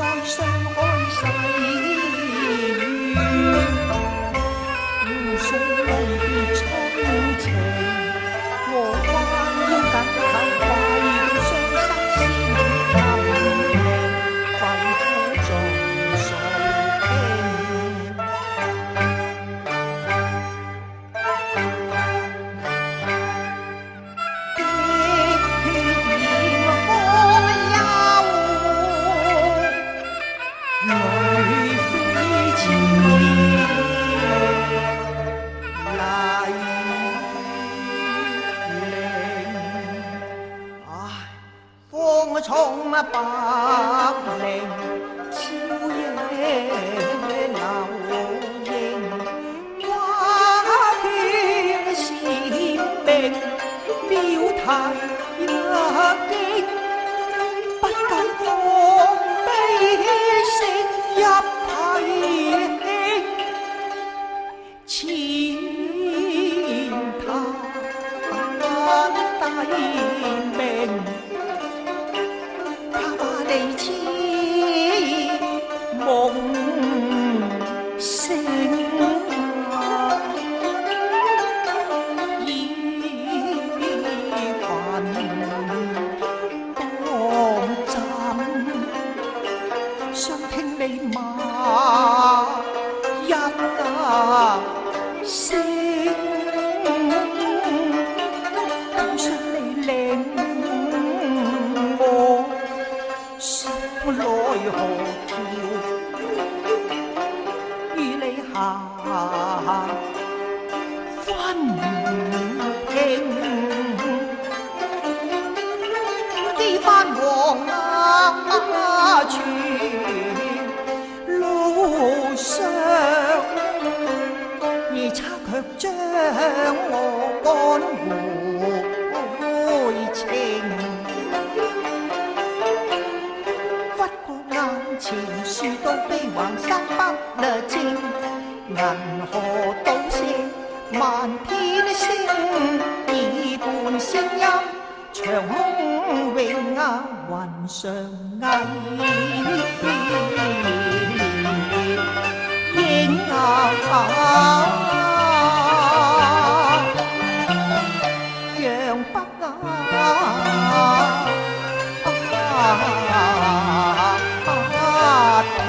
Slam, on the slam. 表态也惊，不敢放悲声泣。分平几番黄鸭巴路上而贼却将我赶回情过眼前树到悲横生。银河都笑，漫天星已伴声音，长空永啊云上翳，影啊。啊不啊！听！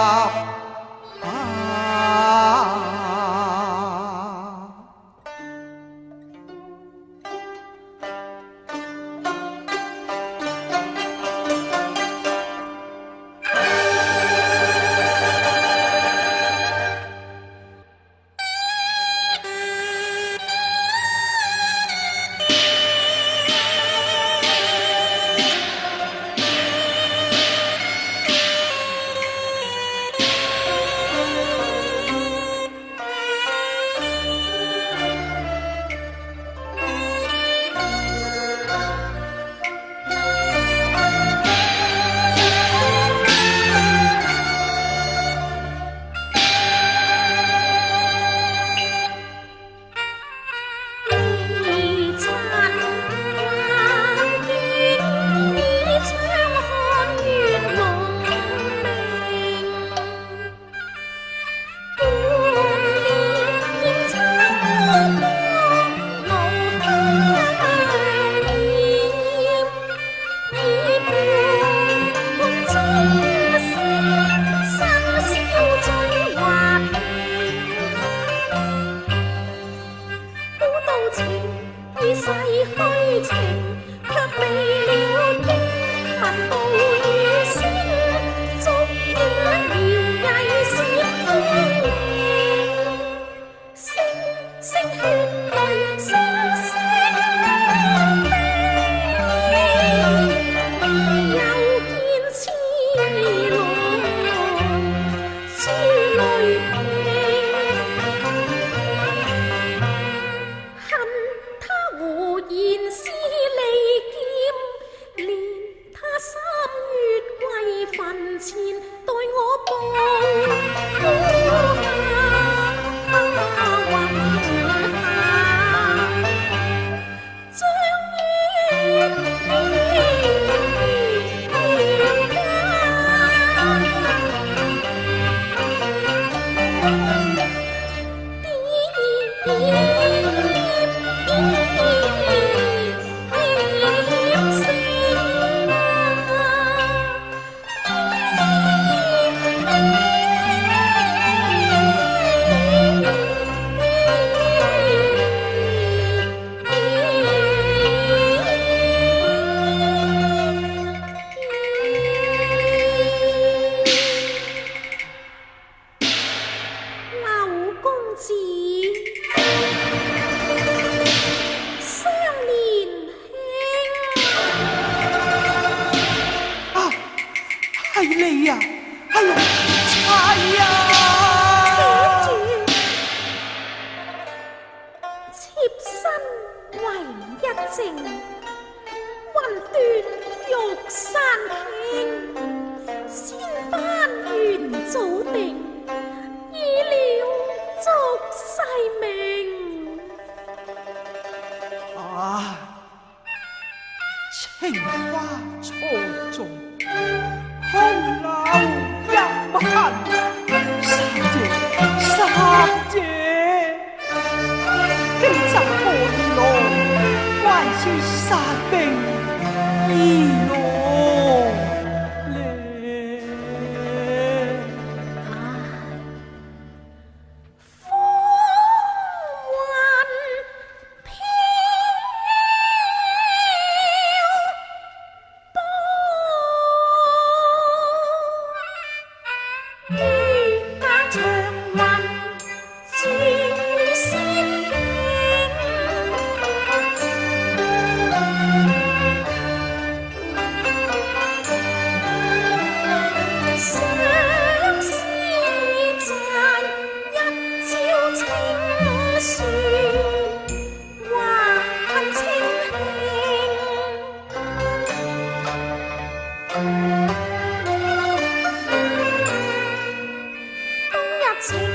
so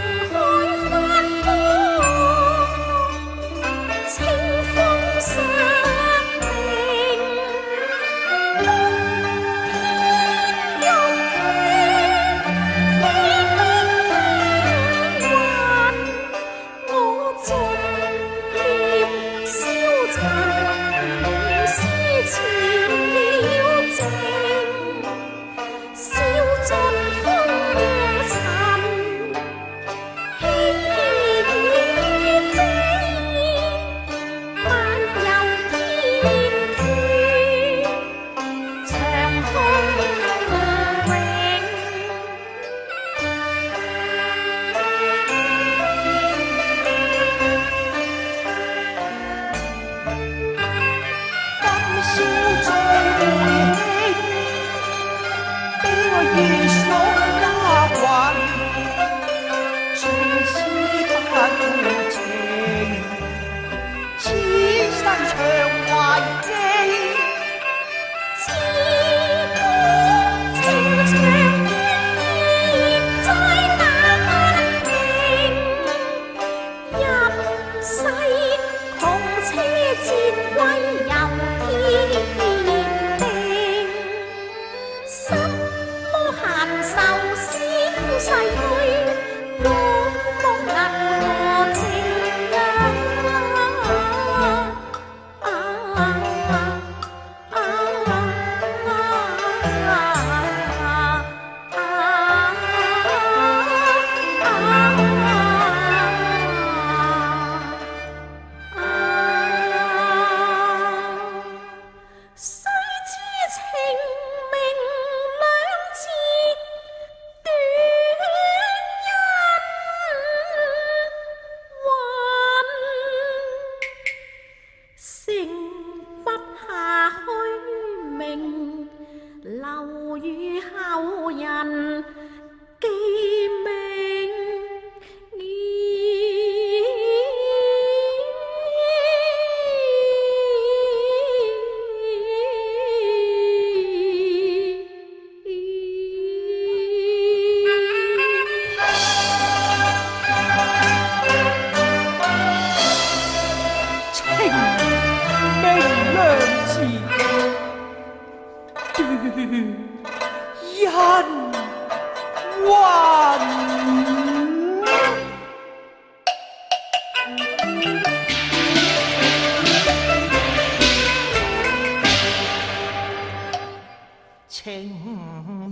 情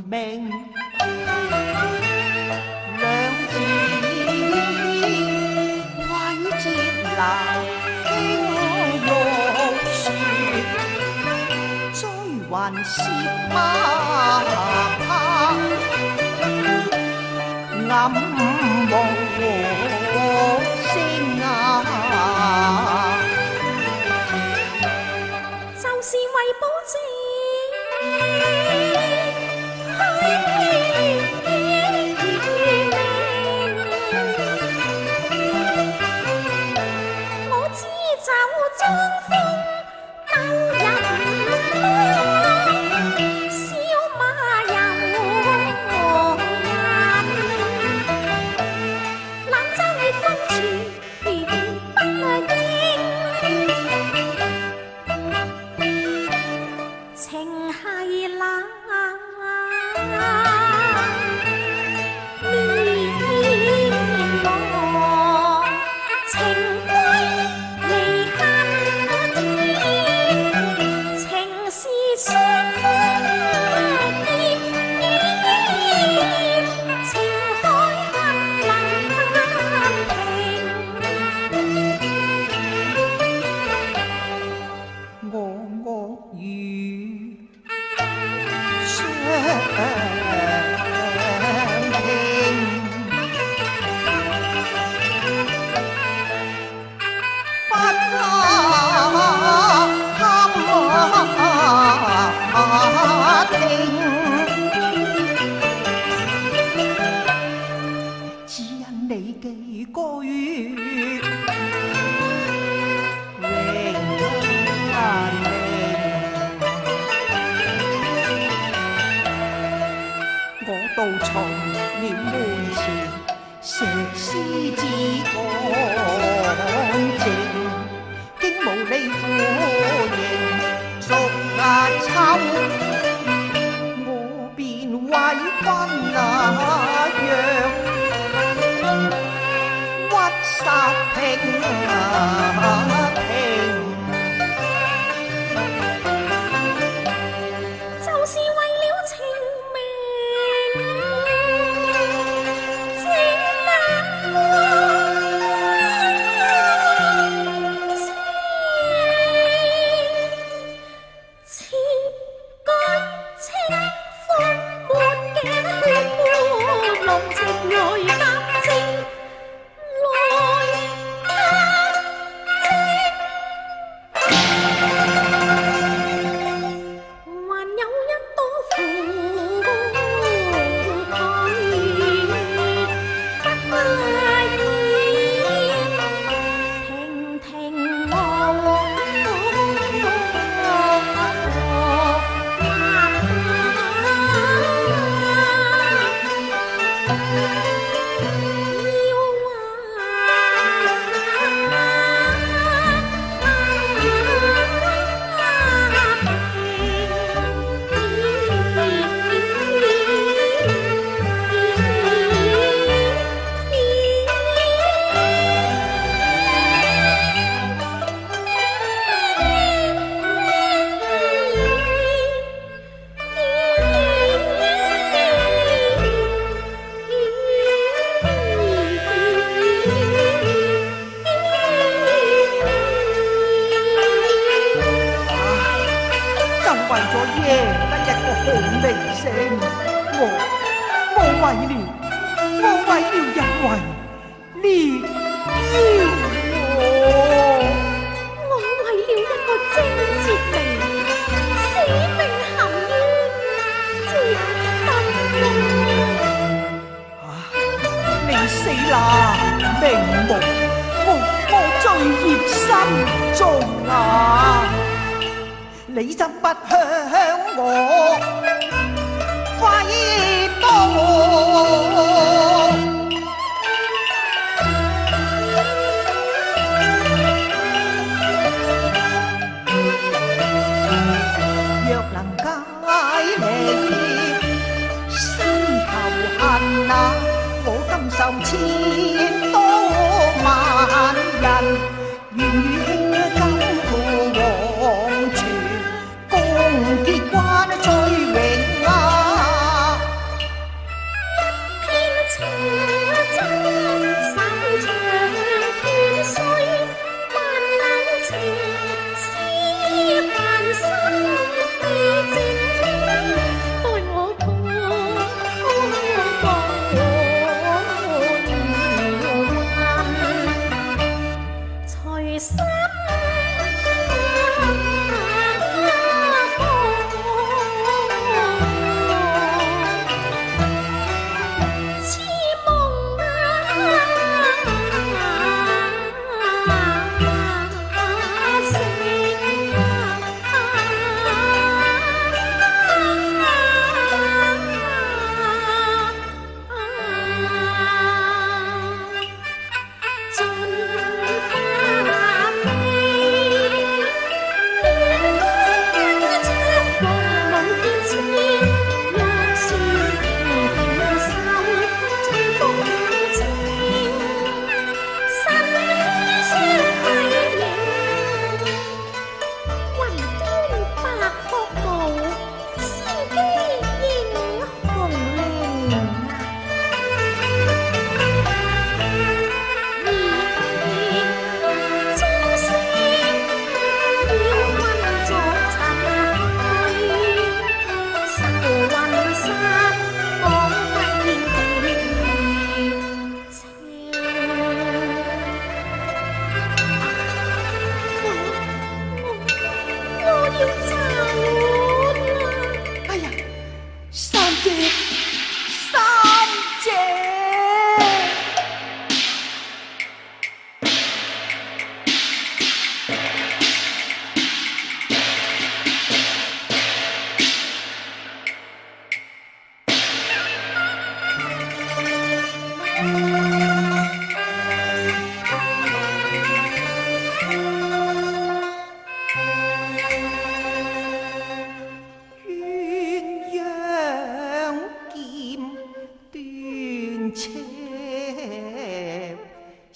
命两字，位接难兴。落雪追还蚀，不怕暗无。哎，嗨。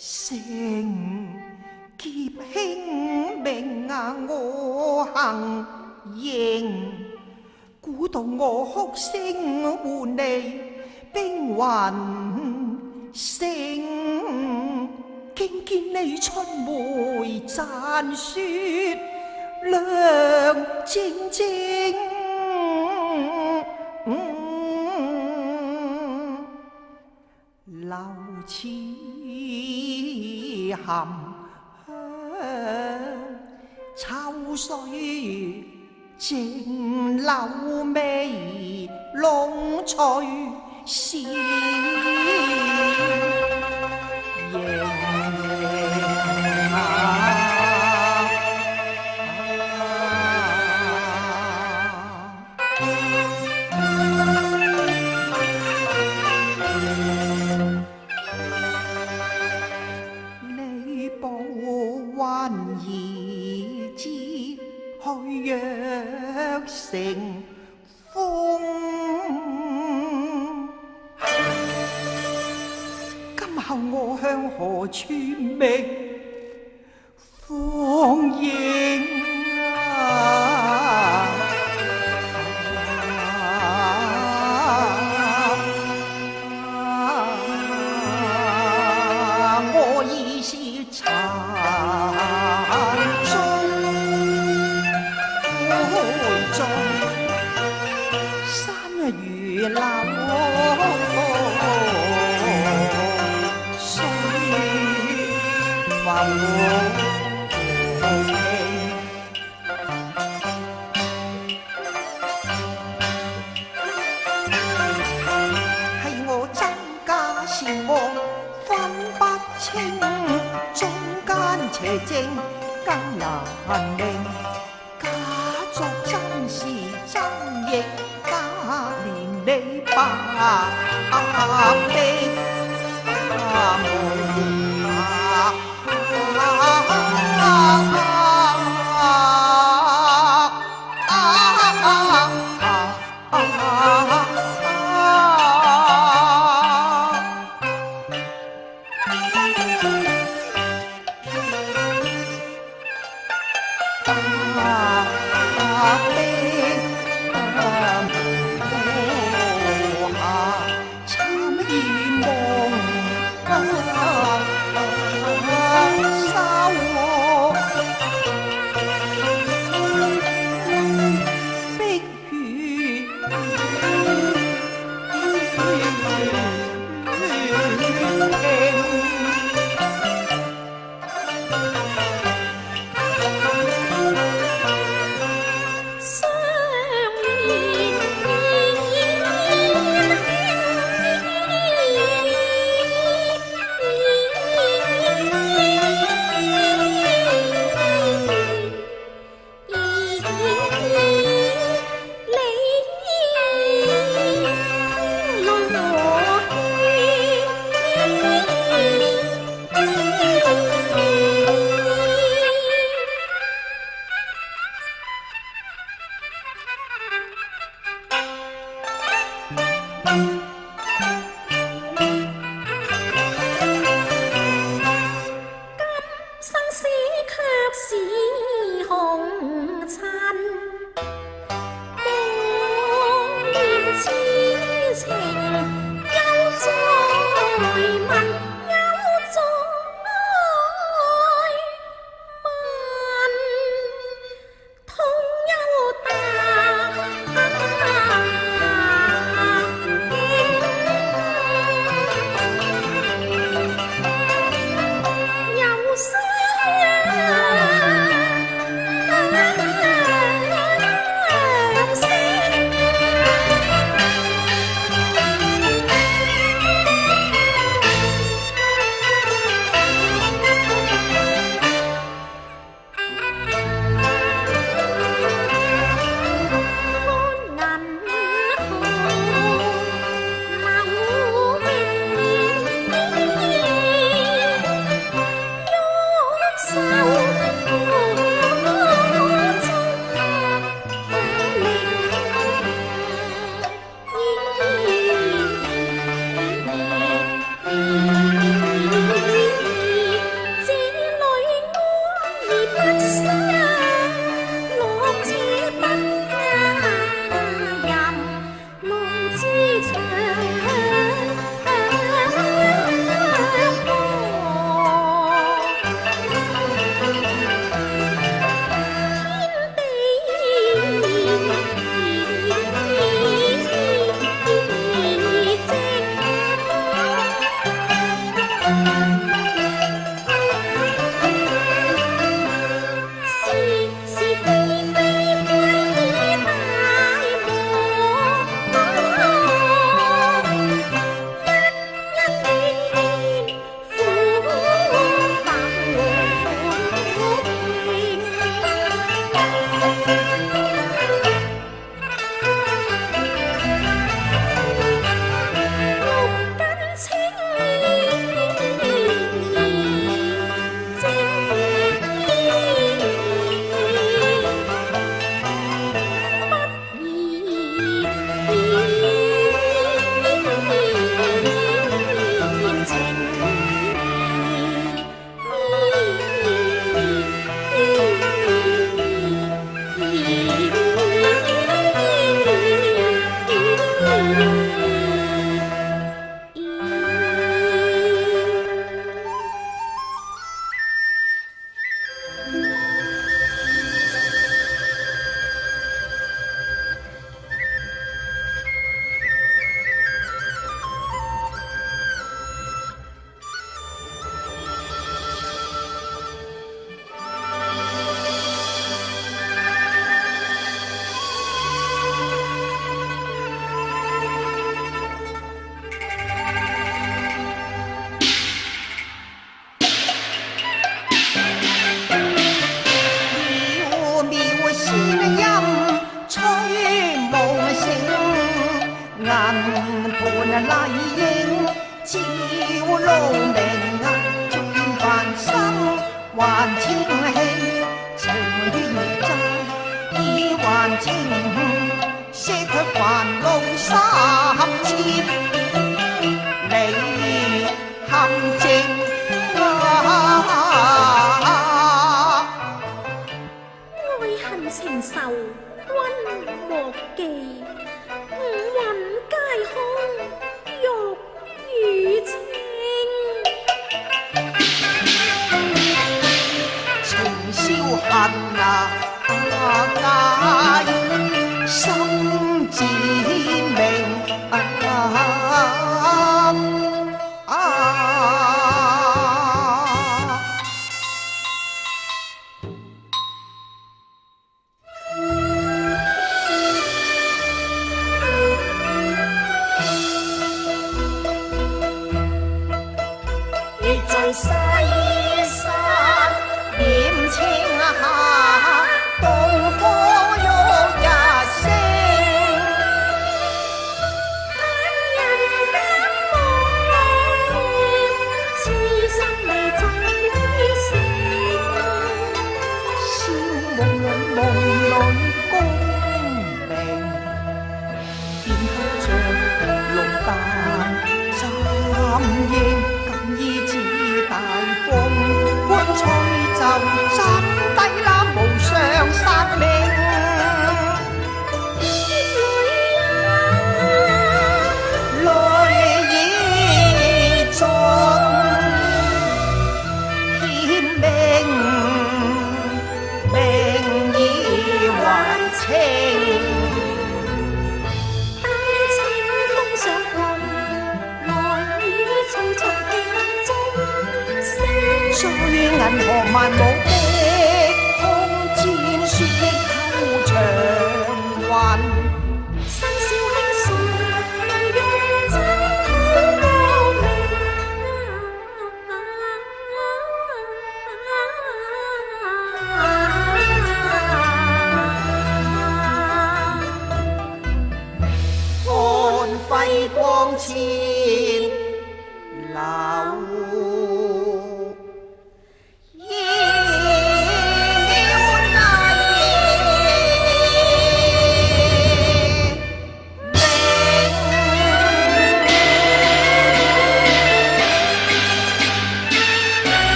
成劫兴命啊，我行应，鼓动我哭声唤你冰魂声，听见你春梅赞雪亮晶晶，含香秋水。静流眉弄翠丝，